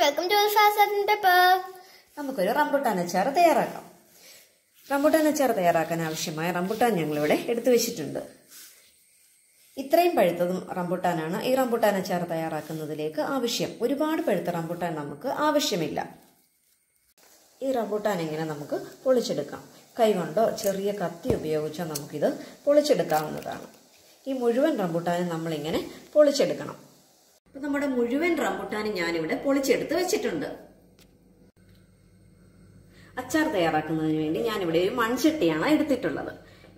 Welcome to paper നമുക്കൊരു rambutan അച്ചാർ തയ്യാറാക്കാം. റംബുട്ടാൻ അച്ചാർ തയ്യാറാക്കാൻ ആവശ്യമായ റംബുട്ടാൻ ഞങ്ങളിവിടെ എടുത്തു വെച്ചിട്ടുണ്ട്. ഇത്രയും പഴുത്തതും റംബുട്ടാനാണ് ഈ റംബുട്ടാൻ അച്ചാർ തയ്യാറാക്കുന്നതിലേക്ക് ആവശ്യം. ഒരുപാട് പഴുത്ത റംബുട്ടാൻ നമുക്ക് ആവശ്യമില്ല. ഈ റംബുട്ടാൻ ഇങ്ങനെ നമുക്ക് പൊളിച്ചെടുക്കാം. കൈകൊണ്ടോ ചെറിയ കത്തി ഉപയോഗിച്ചോ നമുക്കിത് പൊളിച്ചെടുക്കാവുന്നതാണ്. ഈ മുഴുവൻ റംബുട്ടാനും നമ്മളിങ്ങനെ പൊളിച്ചെടുക്കണം. അപ്പൊ നമ്മുടെ മുഴുവൻ റംബുട്ടാനും ഞാനിവിടെ പൊളിച്ചെടുത്ത് വെച്ചിട്ടുണ്ട്. അച്ചാർ തയ്യാറാക്കുന്നതിന് വേണ്ടി ഞാനിവിടെ ഒരു മൺചട്ടിയാണ് എടുത്തിട്ടുള്ളത്.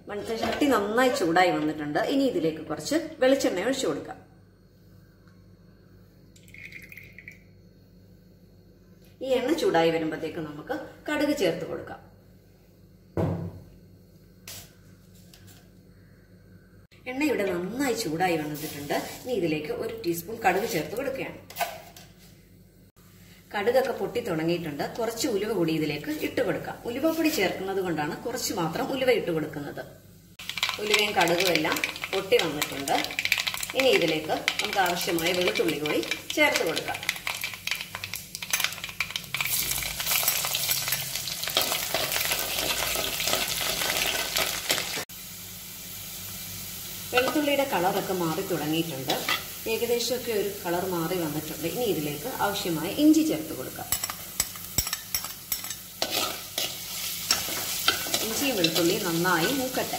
മൺചട്ടി നന്നായി ചൂടായി വന്നിട്ടുണ്ട്. ഇനി ഇതിലേക്ക് കുറച്ച് വെളിച്ചെണ്ണ ഒഴിച്ചു കൊടുക്കാം. ഈ എണ്ണ ചൂടായി വരുമ്പോഴത്തേക്ക് നമുക്ക് കടുക് ചേർത്ത് കൊടുക്കാം. എണ്ണ ഇവിടെ നന്നായി ചൂടായി വന്നിട്ടുണ്ട്. ഇനി ഇതിലേക്ക് ഒരു ടീസ്പൂൺ കടുക് ചേർത്ത് കൊടുക്കുകയാണ്. കടുകൊക്കെ പൊട്ടി തുടങ്ങിയിട്ടുണ്ട്. കുറച്ച് ഉലുവ കൂടി ഇതിലേക്ക് ഇട്ട് കൊടുക്കാം. ഉലുവപ്പൊടി ചേർക്കുന്നത് കൊണ്ടാണ് കുറച്ച് മാത്രം ഉലുവ ഇട്ട് കൊടുക്കുന്നത്. ഉലുവയും കടുകും എല്ലാം പൊട്ടി വന്നിട്ടുണ്ട്. ഇനി ഇതിലേക്ക് നമുക്ക് ആവശ്യമായ വെളുത്തുള്ളി കൂടി ചേർത്ത് കൊടുക്കാം. വെളുത്തുള്ളിയുടെ കളറൊക്കെ മാറി തുടങ്ങിയിട്ടുണ്ട്. ഏകദേശമൊക്കെ ഒരു കളർ മാറി വന്നിട്ടുണ്ട്. ഇനി ഇതിലേക്ക് ആവശ്യമായ ഇഞ്ചി ചേർത്ത് കൊടുക്കാം. ഇഞ്ചിയും വെളുത്തുള്ളിയും നന്നായി മൂക്കട്ടെ.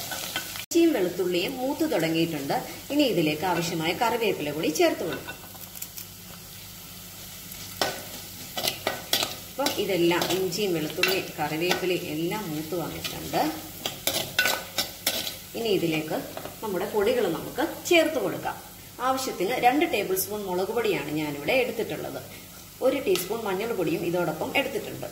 ഇഞ്ചിയും വെളുത്തുള്ളിയും മൂത്ത് തുടങ്ങിയിട്ടുണ്ട്. ഇനി ഇതിലേക്ക് ആവശ്യമായ കറിവേപ്പില കൂടി ചേർത്ത് കൊടുക്കാം. അപ്പം ഇതെല്ലാം ഇഞ്ചിയും വെളുത്തുള്ളിയും കറിവേപ്പിലയും എല്ലാം മൂത്ത് വന്നിട്ടുണ്ട്. ഇനി ഇതിലേക്ക് നമ്മുടെ പൊടികൾ നമുക്ക് ചേർത്ത് കൊടുക്കാം. ആവശ്യത്തിന് രണ്ട് ടേബിൾ സ്പൂൺ മുളക് പൊടിയാണ് ഞാനിവിടെ എടുത്തിട്ടുള്ളത്. ഒരു ടീസ്പൂൺ മഞ്ഞൾ പൊടിയും ഇതോടൊപ്പം എടുത്തിട്ടുണ്ട്.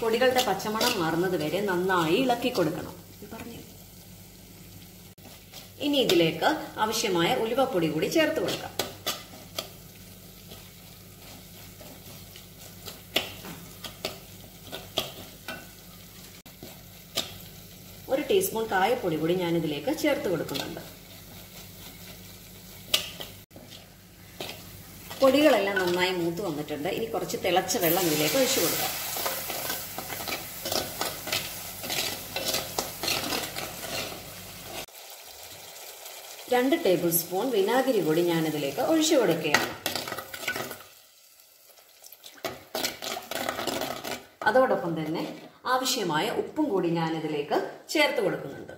പൊടികളുടെ പച്ചമണം മാറുന്നത് വരെ നന്നായി ഇളക്കി കൊടുക്കണം. ഇനി ഇതിലേക്ക് ആവശ്യമായ ഉലുവപ്പൊടി കൂടി ചേർത്ത് കൊടുക്കാം ഒരു ടീസ്പൂൺ കായപ്പൊടി കൂടി ഞാൻ ഇതിലേക്ക് ചേർത്ത് കൊടുക്കുന്നുണ്ട്. പൊടികളെല്ലാം നന്നായി മൂത്ത് വന്നിട്ടുണ്ട്. ഇനി കുറച്ച് തിളച്ച വെള്ളം ഇതിലേക്ക് ഒഴിച്ചു കൊടുക്കാം. രണ്ട് ടേബിൾ സ്പൂൺ വിനാഗിരി കൂടി ഞാനിതിലേക്ക് ഒഴിച്ചു കൊടുക്കുകയാണ്. അതോടൊപ്പം തന്നെ ആവശ്യമായ ഉപ്പും കൂടി ഞാൻ ഇതിലേക്ക് ചേർത്ത് കൊടുക്കുന്നുണ്ട്.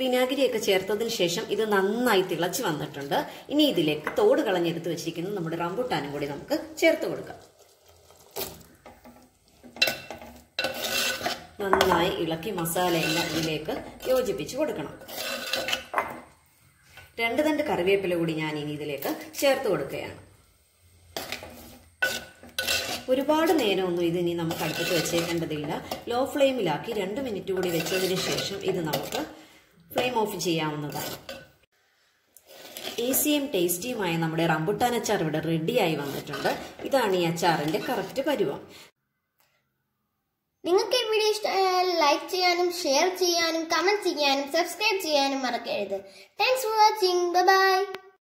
വിനാഗിരിയൊക്കെ ചേർത്തതിന് ശേഷം ഇത് നന്നായി തിളച്ച് വന്നിട്ടുണ്ട്. ഇനി ഇതിലേക്ക് തോട് കളഞ്ഞെടുത്ത് വെച്ചിരിക്കുന്ന നമ്മുടെ റംബുട്ടാനും കൂടി നമുക്ക് ചേർത്ത് കൊടുക്കാം. നന്നായി ഇളക്കി മസാലയെല്ലാം ഇതിലേക്ക് യോജിപ്പിച്ച് കൊടുക്കണം. രണ്ട് തണ്ട് കറിവേപ്പില കൂടി ഞാൻ ഇനി ഇതിലേക്ക് ചേർത്ത് കൊടുക്കുകയാണ്. ഒരുപാട് നേരമൊന്നും ഇത് ഇനി നമുക്ക് അടുപ്പത്ത് വെച്ചേക്കേണ്ടതില്ല. ലോ ഫ്ലെയിമിലാക്കി രണ്ട് മിനിറ്റ് കൂടി വെച്ചതിന് ശേഷം ഇത് നമുക്ക് ഫ്ലെയിം ഓഫ് ചെയ്യാവുന്നതാണ്. ഈസിയും ടേസ്റ്റിയുമായ നമ്മുടെ റംബുട്ടാൻ അച്ചാർ ഇവിടെ റെഡിയായി വന്നിട്ടുണ്ട്. ഇതാണ് ഈ അച്ചാറിന്റെ കറക്റ്റ് പരുവം. നിങ്ങൾക്ക് ഈ വീഡിയോ ലൈക്ക് ചെയ്യാനും ഷെയർ ചെയ്യാനും കമന്റ് ചെയ്യാനും സബ്സ്ക്രൈബ് ചെയ്യാനും മറക്കരുത്. Thanks for watching bye